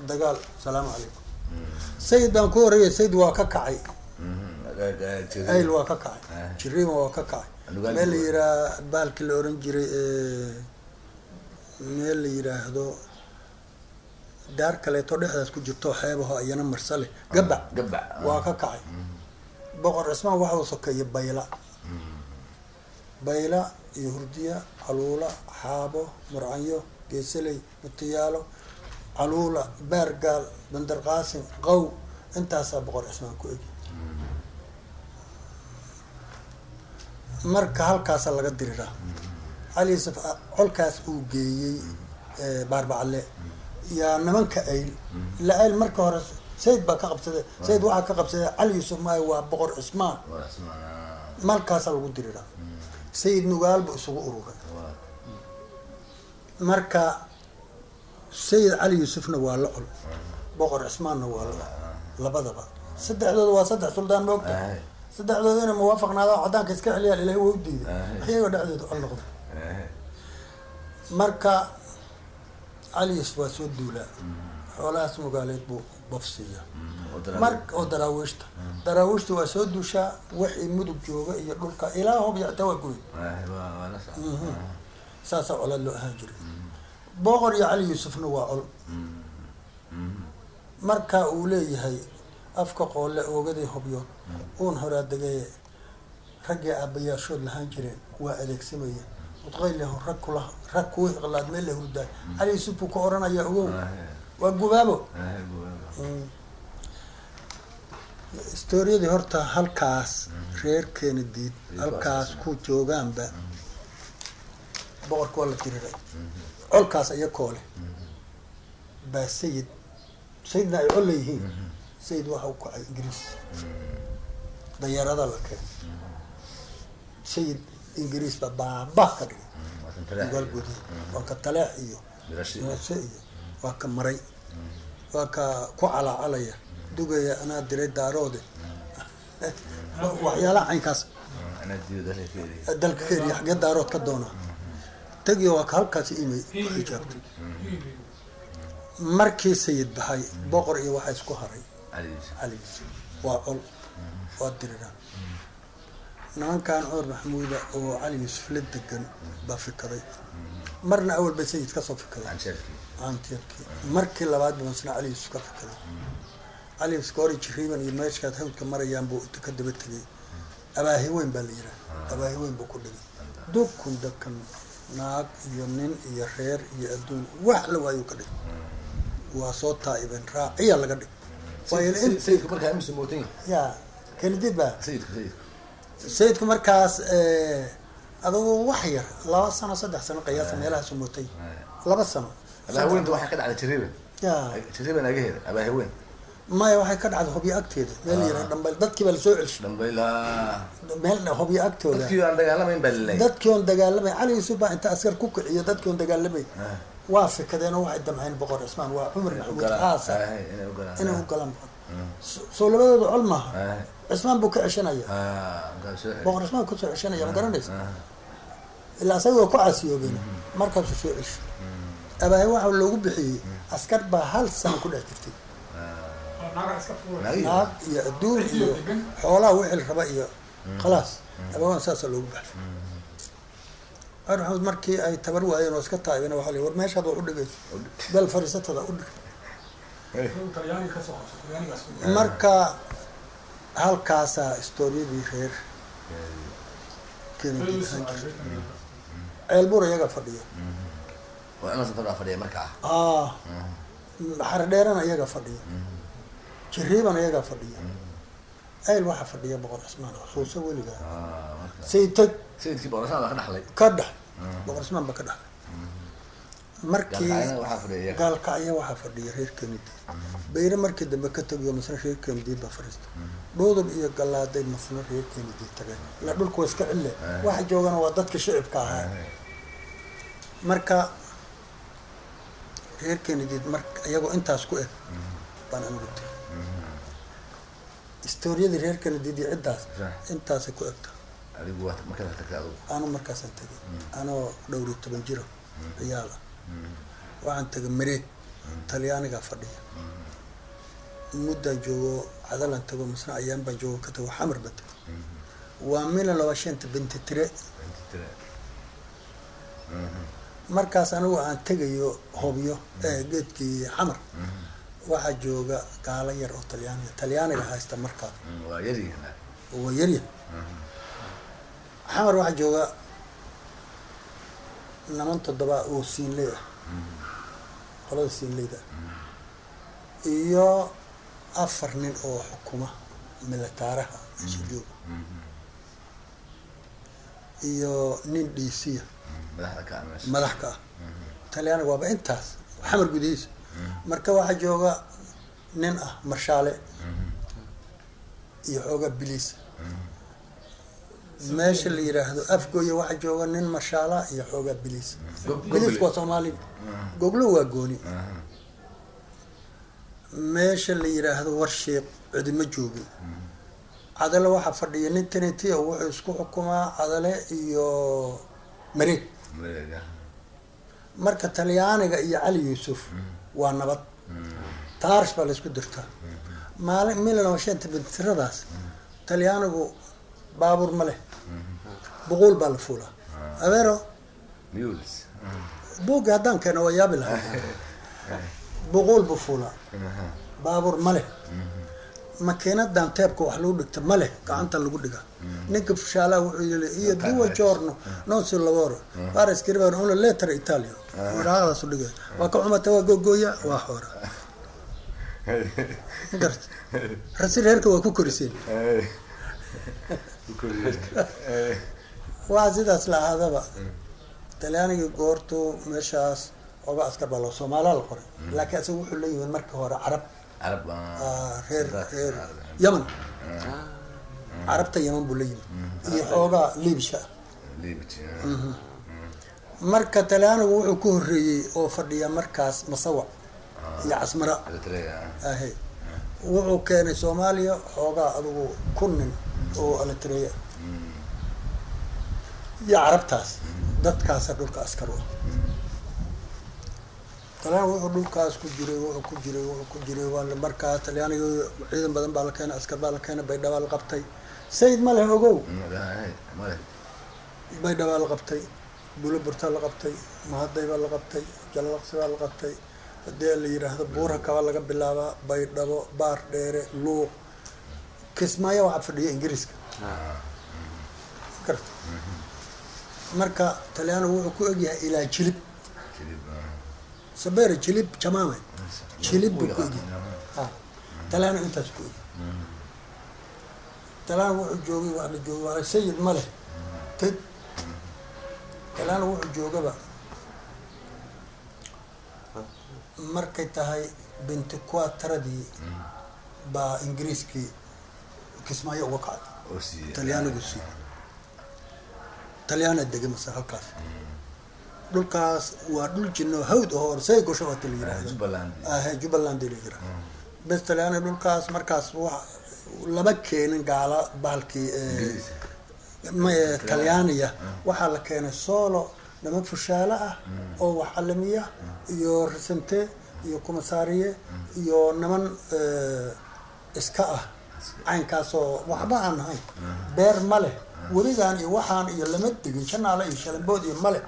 dagaal salaamu calaykum. Sayid baan ku horreeyay sayid waa ka kacay. Ayl waa ka kacay. Jiriima waa ka kacay. Meel la yiraa baalkii la oran jiray ee, meel la yiraahdo daar kaleeto dhexdaas ku jirto xeebaho iyana marsale gabac gabac waa ka kacay. Boqor cismaan waxa uu sokeeyay bayla. Bayla iyo hurdiya caluula xaabo murcanyo geesaley mutiyaalo caluula baargaal bandarqaasin qow intaasaa boqor cismaan ku egi. Marka halkaasaa laga diriraa. Cali yuusuf a- colkaas uu geeyey baarbacalle yaa nimanka ayl. Ila ayl marka hore sayid baa ka qabsaday. Sayid waxaa ka qabsaday cali yuusuf maayo waa boqor cismaan Cismaan, ah, malkaasaa lagu diriraa sayid nugaal buu isugu ururay marka sayid cali yuusufna waa la col. Boqor cismaanna waa la col labadaba. Saddexdooda waa saddex suldaan ma ogta Ahe. saddexdooda inay muwaafaqnaado cadaanka iska celiyaan ilahay waa u diiday iyagoo dhexdooda col noqday Ahe. marka cali yuusuf waa soo duulaa. Xoolahaas mugaaleed buu bafsiiya mar oo daraawiishta daraawiishta waa soo duushaa wixii mudug jooga iyo dhulka ilaa hob yacta waa socda. saasaa colaad loo ahaan jiray. Boqor iyo cali yuusufna waa col marka uu leeyahay afka qoole oogadii hobyood uun horaa degaye raggii aabbayaashood lahaan jireen waa adeegsamaya udqayleho rag kula rag hiqlaad meel la hurdaay cali buu ka odhanayaa ogow. Waa gubaabo. Mm. historiyadii horta halkaas reer kennediid halkaas ku joogaanba boqorka waa la diriray colkaas iyakoo leh baa sayid sayidna ay col leeyihiin. Sayid waxa u kacay ingiriis. Dayaarada la keen sayid ingiriis baa baabah ka dhigay ugaal gudiy waa ka taleex iyo. Mase iyo. Waa ka maray. Waa ka ku calaacalaya. Dugaya anaa diray daaroode. Waxyaalaha caynkaas. Dalka ka eriya xaggee daarood ka doona. Tagiyo waa ka halkaasi imay. Ku xijaabtay markii sayid baxay boqor iyo waxaa isku haray. Cali. Waa col. Waa diriraan nimankan cumar maxamuuda oo cali yuusuf la degan baa fikaday marna awal bay sayid ka soo fikaday aanteerkii markii labaad ba masna cali yuusuf ka fikaday cali yuusuf hore jiriiban iyo meeshaad hawdka marayaan buu ka daba tegay. Abaahi weyn baa la yihaha abaahi weyn buu ku dhigay. Dukun dakan naag iyo nin iyo reer iyo adduun wax la waayu ka dhig waa soo taa'ibeen raaciya laga dhig yahay? Ya kenedid baa sayidku markaas adugu wax yar laba sano saddex sano qiyaasa meelahaasu mootay. Laba sano. Abaahaweynta waxaa ka dhacday jariiban ya. Jariiban agaheeda abaahaweyn maya waxay ka dhacday hobyo agteeda meel yara dhambal dadkii baa la soo dhambayla meel hobyo agtooda dadkii oon dagaalamay cali yuusuf baa inta askar ku kiciyo dadkii oon dagaalamay. Waa fikadeen oo waxay damceen boqor cismaan waa cumar maxamuud xaasa inay u galaan. Galaan soo labadooda col maaha cismaan buu ka ceshanaya. Boqor cismaan ku soo ceshanaya ma garanaysa? ilaa asaga waa ku caasiyoobeen markaasuu soo ceshay abaahe waxa loogu bixiyey askar baa hal sano ku dhex jirtay. Naag iyo? Adduun iyo xoolaha wixii raba iyo khalaas. Abawaan saasa loogu baxshay cumar maxamuud markii ay tabar waayeen oo iska taageen waxa la war meeshaad wax u dhigayso beel fariisatada u dhig. Marka halkaasaa historiyadii reer kennedy jirtay ceelbuur iyaga fadhiya. Inaa safar baa fadhiya markaa? Ah. Xardheerana iyaga fadhiya. Jiriiban iyaga fadhiya. Ayl waxaa fadhiya boqor cismaan xusuuso weligaa. Saytag boqorasaan baa ka dhex boqor cismaan ba ka dhexlay markii iyaga gaalkacyo waxaa fadhiya reer kennedy bayre markii dambe ka tagiyo masna reer kennedy baa fadhiista dhuudub iyo gallaaday masna reer kennedy tageen. Ila dhulka waa iska cille. Waxa joogana waa dadka shicibka ahaa. Marka reer kennedy mar iyagoo intaas ku eg baan anigu tegay historiyadii reer kennedy iyo ciddaas intaasay ku egta. Anu markaasaan tegay anoo dhowr iyo toban jiro ciyaal. ah waxaan tegay mareeg talyaanigaa fadhiya muddaan joogo cadalan tago masna ayaan baan joogo ka tago xamar baan tago waa mina laba shanta binti tire markaas anigu aan tegayo hobyo ee geedkii xamar. Waxaa jooga gaalo yar oo talyaaniga talyaaniga haysta waa yari waa yarya xamar waxaa jooga niman toddoba oo siinley ah qolada siinleyda ah iyo afar nin oo xukuma militaaraha meesha jooga iyo nin madaxda ka meesha madax ka ah talyaaniga waaba intaas. Xamar gudihiisa marka waxaa jooga nin ah marshaale iyo xoogaa biliisa meesha la yiraahdo afgooya waxaa jooga nin marshaala iyo xoogaa biliis. Biliisku waa soomaali. Goglo waa gooni. Meesha la yiraahdo warsheeq cidima joogin cadale waxaa fadhiya nin teneti oo wuxuu isku xukumaa cadale iyo mareeg marka talyaaniga iyo cali yuusuf waa nabad. Taarish baa laysku dirtaa maalin shanta bintiradaas talyaanigu baabuur ma leh. Boqool baa la fuulaa. Abeero. Mules. Buugga haddaan keeno waa yaabi lahaa. Boqool buu fuulaa. Baabuur ma leh. Makiinadan teebka wax lagu dhigta ma leh gacanta lagu dhiga. Ninka fushaalaha wuxuu yii iyo duwa giorno non si lavoro pare scrivere una lettera italia waraaqdaasu dhigay. Waa ka xumata waa googooya waa xoora. Rasi reerka waa ku koriseen waa sidaas la ahaadaba talyaanigii goortuu meeshaas oga askar baa loo soomaalaa la qoray. Laakiin isaga wuxuu leeyihiin markii hore carab. Carab ah, reer reer yaman. Carabta yaman buu la yimid. Iyo xoogaa liibsha marka talyaanigu wuxuu ku horreeyey oo fadhiya markaas masawac iyo casmara. Ahe wuxuu keenay soomaaliya xoogaa adigu kun nin oo alatreya iyo carabtaas dadkaasa dhulka askar u ah talyaanigu wuxuu dhulkaas ku jiray wuxuu ku jiray wuxuu ku jiray waa markaa talyaaniga ciidan badan baa la keenay askar baa la keenay baydhabaa la qabtay. Sayid ma leh ogow? Baydhabaa la qabtay buulaburtaa la qabtay mahaday baa la qabtay jalalaqsi baa la qabtay haddii la yidhaahdo buuraka baa laga bilaabaa baydhabo baar dheere luuq. Kismaayo waxaa fadhiya ingiriiska. Marka talyaanigu wuxuu ku egyahay ilaa jilib. Sabere jilib jamaame jilib. Buu ku egyahay. ha. Talyaanigu intaas ku egyahay. Talyaanigu wuxuu joogay waa la joogay waa sayid ma leh. Teg. Talyaanigu wuxuu joogaba markay tahay binti quataradii baa ingiriiskii kismaayo uga kacday. Talyaanigu sii talyaana degay mase halkaas. Dhulkaas waa dhul jino hawd oo horsey gosho waata la yiraahdo ahe jubbaland la yiraahdo bes talyaani dhulkaas markaas lama keenin gaala bahalkii eh, eh, talyaaniya waxaa la keenay solo niman fushaale ah oo wax alamiya iyo risante iyo kumasaariye iyo niman eh, iska ah. Caynkaasoo waxba aan ahayn. Beer ma leh. Weligaan iyo waxaan iyo lama degin janaale iyo shalambood iyo male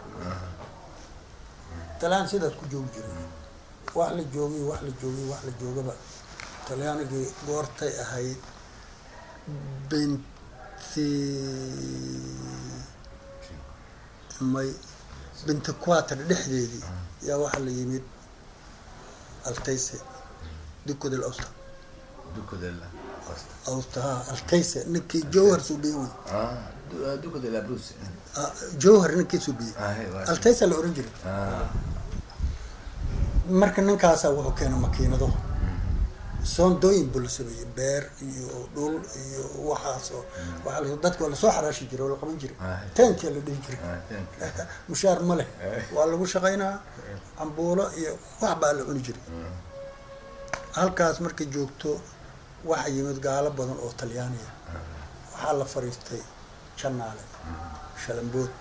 talyaan sidaas ku joogi jiray. Wax la joogay wax la joogay wax la joogaba. Talyaanigii goortay ahayd binti may binti quater dhexdeedii yaa waxaa la yimid altayse dukodel austa austa ha altayse ninkii jowhar suubiye wey Ah, jowhar ninkii suubiye altayse la oran jiray. Marka ninkaasaa wuxuu keenay makiinado soondooyin buu la sameeyey beer iyo dhul iyo waxaasoo waxaa la dadka waa la soo xaraashi jiray oo la qaban jiray. Ah. teenkia la dhihi jiray. Mushaar ma leh. Waa lagu shaqaynaa cambuulo iyo wax baa la cuni jiray. Halkaas markay joogto waxaa yimid gaalo badan oo talyaaniya. Waxaa la fariistay janaale shalambood.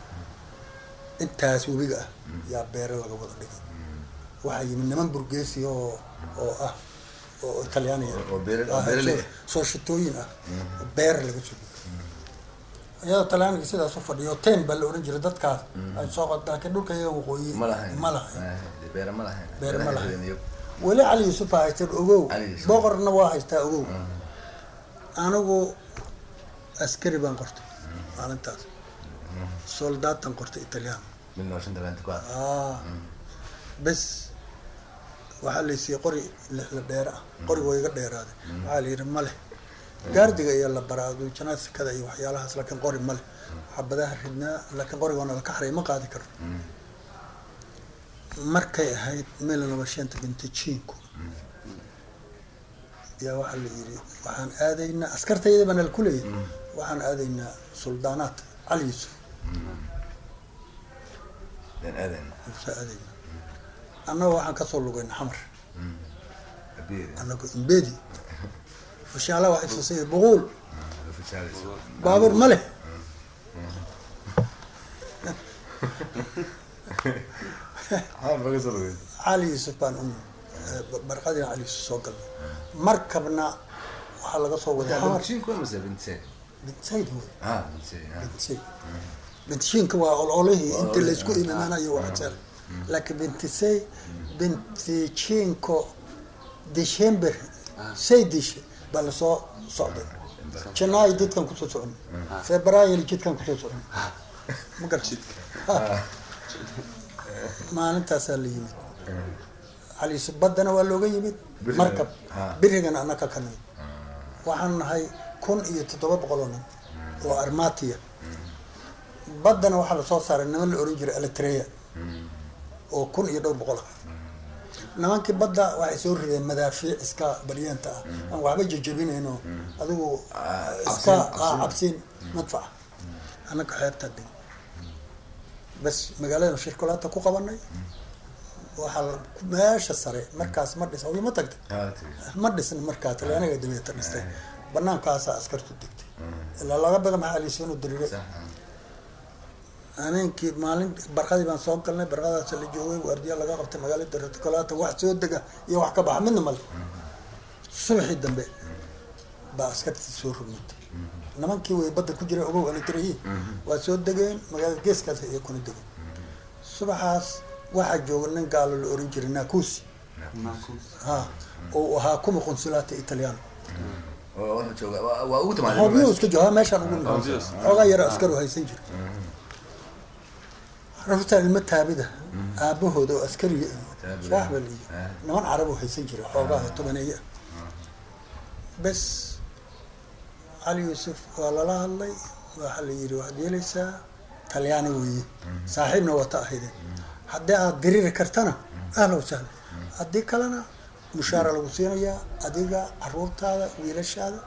Intaas webiga ah yaa beere laga wada dhigay. Waxaa yimid niman burgeesi oo oo ah oo oo Ah, soo- shitooyin ah. Oo beer laga sugo iyadoo talyaaniga sidaas u fadhiyo. Ten baa la oran jiray dadkaas. Ay soo qod laakiin dhulka iyaga waqooyi ma lahayn. beere ma lahayn. Weli cali yuusuf aa haysteen ogow boqorna waa haystaa ogow. Anigu askari baan qortay maalintaas. Soldaatan qortay ah. Ah bes waxaa laysiiyey qori lixla dheer ah qoriga waa iga dheeraaday. Waxaa la yidhi male gaardiga iyo la baraado janaasikada iyo waxyaalahaas laakiin qori male xabadaha ridnaa laakiin qorigoona laka xaray ma qaadi karo markay ahayd meel laba shanta yaa waxaa la yidhi waxaan aadaynaa askartayda baa nala ku leeyahay. Waxaan aadaynaa suldaanaat cali saa aadaynaa annaga waxaan ka soo lugayna xamar. Abeer anagu imbedi. Fashaala waxay tusay buquul. Fashaalayso baabuur ma leh. Cali yuusuf baan u barqadina cali yuusuf soo galnay. Markabna waxaa laga soo waday ah ah. Bintayd bintishiinka waa ololihii. Inta laysku ah, imaanayo waa jeer laakiin bintisay bintijiinko december say dishe baa la soo socday janaayo jidkan ku soo socon februaayo jidkan ku soo socon ma garta maalintaasaa la yimid cali yuusuf baddana waa looga yimid markab Ha. birigana annaka ka nimid waxaan nahay kun iyo toddoba boqol oo nin oo armatiya baddana waxaa la soo saaray niman la oran jiray eletrea oo kun iyo dhowr boqol ah. Nimankii badda waxay soo rideen madaafiic iska baryeenta ah. Aan waxba jejebinayno adigu Ah, iska cabsiin, ah, madfaca annaka xeebtaa deg bas magaalada shirkulaata ku qabanay waxaa meesha sare markaas ma dhis ma tagtay? Ma dhisna markaa talyaaniga dabeeta dhistay. banaankaasaa askartu degtay ilaa laga badan maxaa aliisanu diriiray habeenkii maalin barqadii baan soo galnay barqadaas la joogay waardiya laga qabtay magaalada retikolaata wax soo dega iyo wax ka baxa midna male subaxii dambe baa askartii soo rogmatay nimankii way badda ku jiray ogow alitrayi waa soo degeen magaalada geeskaas iyo kuna degeen subaxaas waxaa jooga nin gaalo la oran jiray nakusi ha oo ahaa kuma qonsulaata italiano meeshaan ugu xoogaa yaro askaru haysan jira rarta ilmo taabida. Aabahooda oo Taabida. shaaxbal iyo Ah. niman carabu haysan jira xoogaa tobaneeye ah. Bes cali yuusuf waa lala hadlay waxaa la yidhi waxaad yeelaysaa? Talyaani weeye. Saaxiibna wata ahaydeen haddii aad diriri kartana ahla wasahla haddii kalena mushaara lagu siinayaa adiga caruurtaada wiilashaada.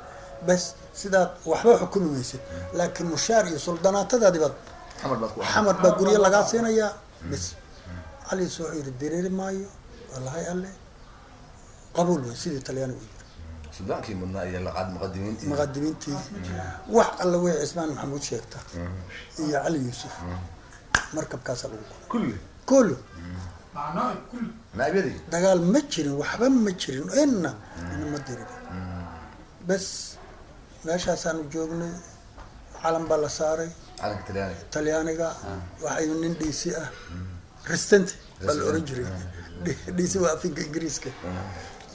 Bes sidaad waxba xukumi maysid. Laakiin mushaar iyo suldanaatadaadibaad xamar baad ku xamar baa guryo lagaa siinayaa bes cali yuusuf wuxuu yidhi diriri maayo wallahay alle qabuul wey sidii talyaani u yidhi sudaankii mudnaa iyo laqaad muqadimiintii muqadimiintii wax alla way cismaan maxamuud sheegta iyo cali yuusuf markabkaasaa lagu qoray kulli kullu معناه كل naabyadii dagaal ma jirin waxba ma jirin inna ina ma dirin bes meeshaasaanu joognay calan baa la saaray calanka talyaaniga talyaaniga waxay nin dhiisi ah. Restant baa la oran jiray. Dhiisi waa afinka ingiriiska.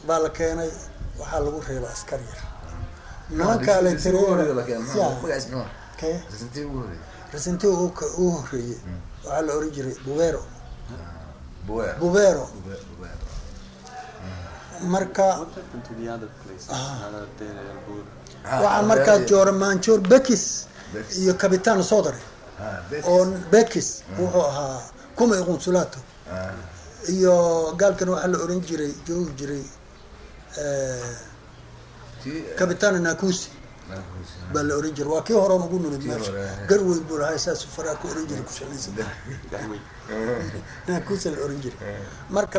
Baa la keenay waxaa lagu reebay askar yar. Nimanka Dhisi- dhisi ugu horreeya la resantii uu horeeyey waxaa la oran jiray bubero. Bubero. Marka. Ah, waxaa markaa joora maanjoor Bekis. Iyo kabitaan sodare oo bekis wuxuu ahaa kuma iqonsulato Ah, iyo gaalkan waxaa la oran jiray joogi jiray eh, kii- kabitaan nakusi baa la oran jiray. Waa kii horean ugu nimid meesha hore. garweyn buu lahaa saas faraa ka oran jiray kushalaysa Gahwi. nakusa la oran jiray. Marka